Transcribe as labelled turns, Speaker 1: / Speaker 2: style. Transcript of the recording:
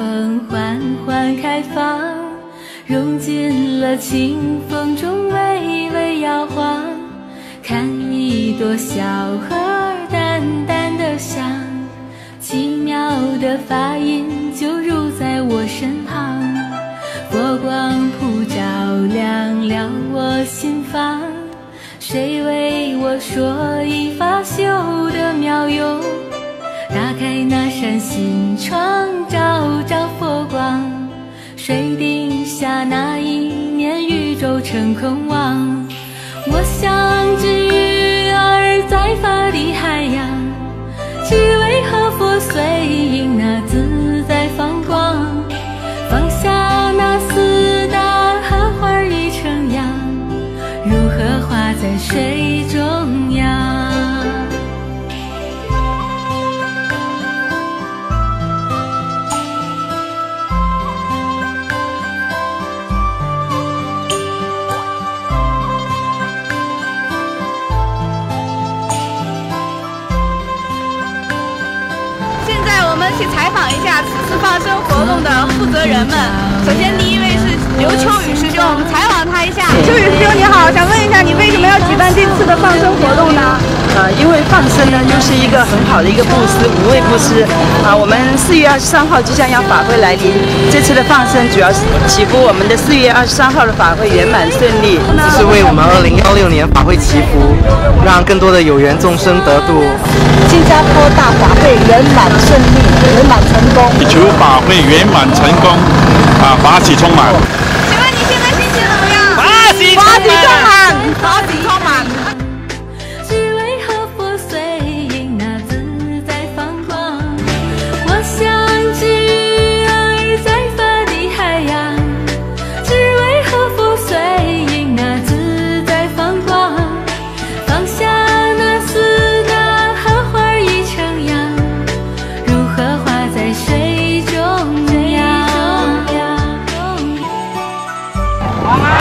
Speaker 1: 风缓缓开放，融进了清风中微微摇晃。看一朵小荷淡淡的香，奇妙的发音就入在我身旁。佛光普照亮了我心房，谁为我说一发秀的妙用？打开那扇心窗，照照佛光。水滴下那一年，宇宙成空望。我像只鱼儿在发的海洋，只为和佛随影那自在放光。放下那四大荷花已成样，如何花在水中央？
Speaker 2: 在我们去采访一下此次放生活动的负责人们。首先，第一位是刘秋雨师兄，我们采访他一下。秋雨师兄你好，想问一下你为什么要举办这次的放生活动呢？
Speaker 3: 呃，因为放生呢，又是一个很好的一个布施，无畏布施。啊，我们四月二十三号即将要法会来临，这次的放生主要是祈福我们的四月二十三号的法会圆满顺利。
Speaker 4: 这是为我们二零幺六年法会祈福，让更多的有缘众生得度。
Speaker 3: 新加坡大法会圆满顺利，圆满成功。
Speaker 5: 祈求法会圆满成功，啊，法喜充满。
Speaker 2: 请问你现在心情怎么样？
Speaker 3: 法喜充满，好吗？